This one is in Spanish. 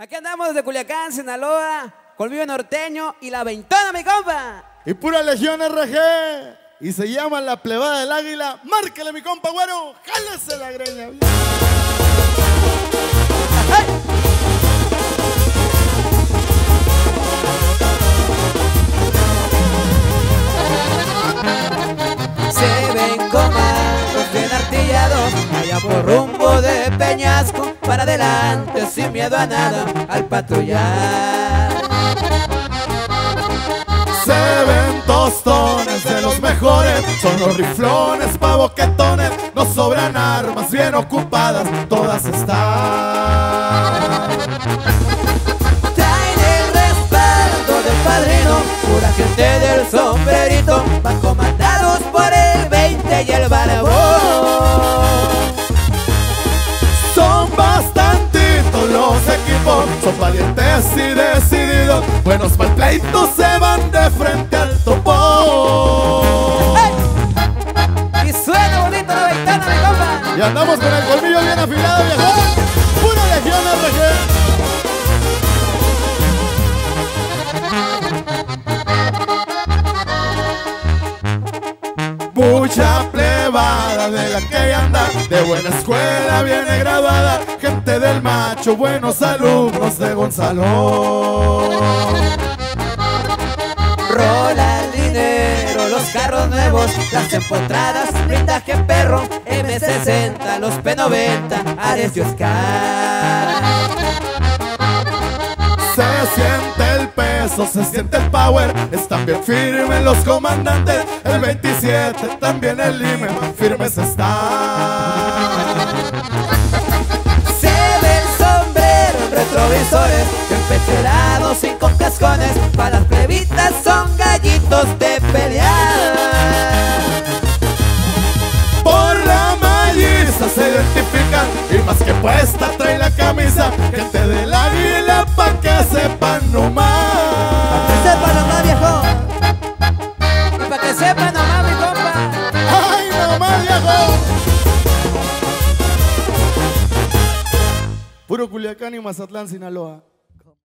Aquí andamos desde Culiacán, Sinaloa, Colmillo Norteño y la Veintona, mi compa. Y pura Legión RG. Y se llama La Plebada del Águila. Márquele, mi compa, güero. Jálese la greña. Se ven comandos bien artillados allá por rumbo de Peñasco adelante sin miedo a nada al patrullar. Se ven tostones de los mejores. Son los riflones pa' boquetones. No sobran armas bien ocupadas. Todas están. Son valientes y decididos. Buenos pleito se van de frente al topo. Y suena bonito la ventana, mi compa. Y andamos con el colmillo bien afilado, viejo. Pura Legión RG. Mucha de la que anda, de buena escuela viene graduada, gente del macho, buenos alumnos de Gonzalo. Rola el dinero, los carros nuevos, las empotradas, blindaje perro, M60, los P90, Ares y se siente el power, están bien firmes los comandantes, el 27 también el IME, firmes están. Se ve el sombrero en retrovisores, empecherados sin con cascones, para las plebitas son gallitos de pelear. Por la malliza se identifican y más que puesta trae la camisa, gente del águila pa' que sepan nomás. Puro Culiacán y Mazatlán, Sinaloa.